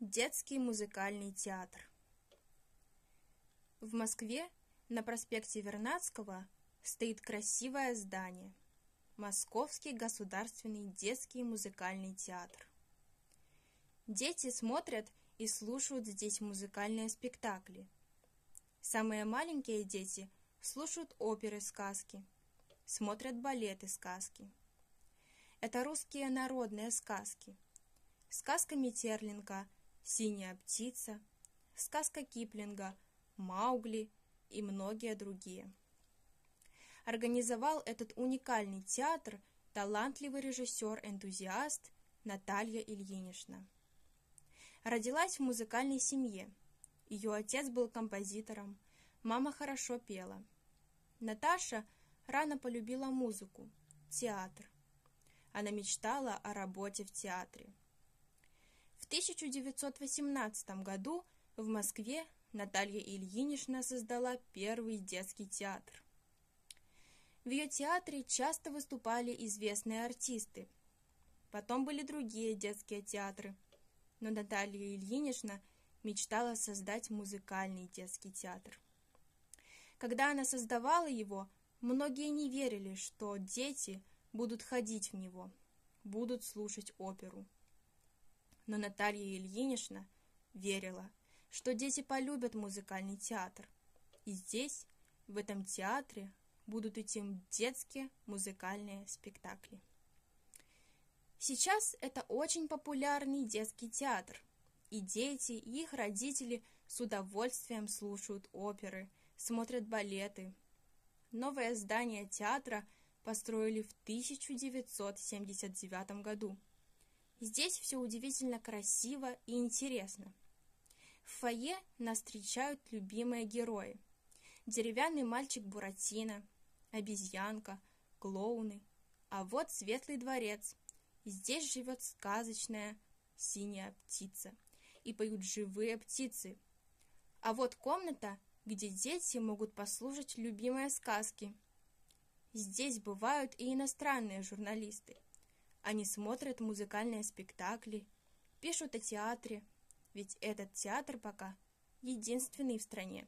Детский музыкальный театр. В Москве на проспекте Вернадского стоит красивое здание Московский государственный детский музыкальный театр. Дети смотрят и слушают здесь музыкальные спектакли. Самые маленькие дети слушают оперы сказки, смотрят балеты сказки. Это русские народные сказки. Сказка Метерлинка – «Синяя птица», сказка Киплинга, «Маугли» и многие другие. Организовал этот уникальный театр талантливый режиссер-энтузиаст Наталья Ильинична. Родилась в музыкальной семье. Ее отец был композитором, мама хорошо пела. Наташа рано полюбила музыку, театр. Она мечтала о работе в театре. В 1918 году в Москве Наталья Ильинична создала первый детский театр. В ее театре часто выступали известные артисты. Потом были другие детские театры, но Наталья Ильинична мечтала создать музыкальный детский театр. Когда она создавала его, многие не верили, что дети будут ходить в него, будут слушать оперу но Наталья Ильинична верила, что дети полюбят музыкальный театр. И здесь, в этом театре, будут идти детские музыкальные спектакли. Сейчас это очень популярный детский театр, и дети, и их родители с удовольствием слушают оперы, смотрят балеты. Новое здание театра построили в 1979 году – Здесь все удивительно красиво и интересно. В фойе нас встречают любимые герои. Деревянный мальчик Буратино, обезьянка, клоуны. А вот светлый дворец. Здесь живет сказочная синяя птица. И поют живые птицы. А вот комната, где дети могут послушать любимые сказки. Здесь бывают и иностранные журналисты – они смотрят музыкальные спектакли, пишут о театре, ведь этот театр пока единственный в стране.